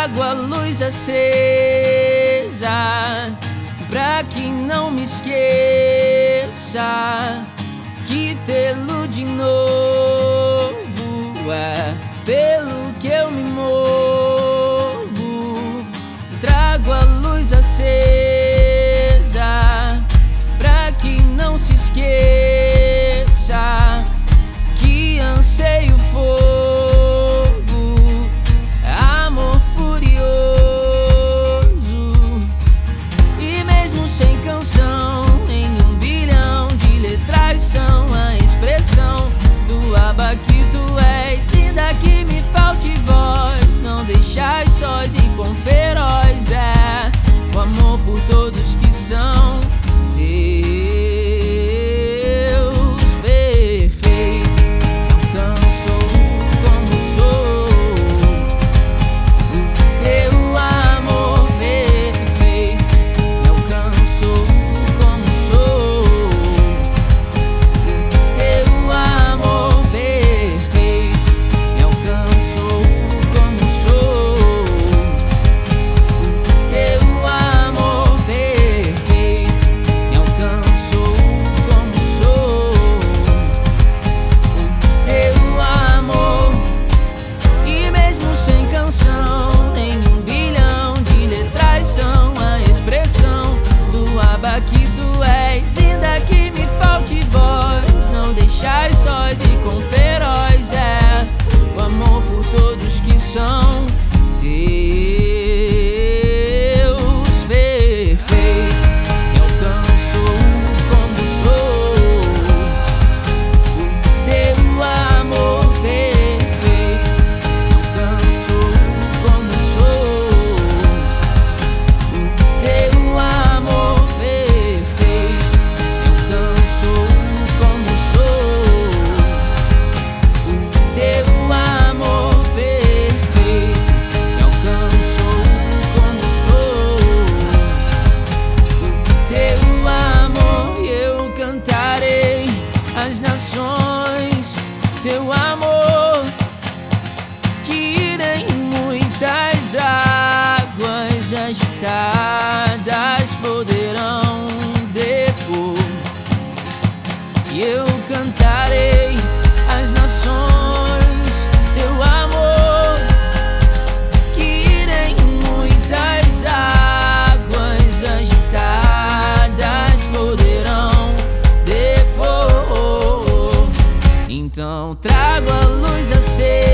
trago a luz acesa pra que não me esqueça as nações teu amor, que nem muitas águas agitadas poderão depor, e eu cantarei. Então trago a luz acesa.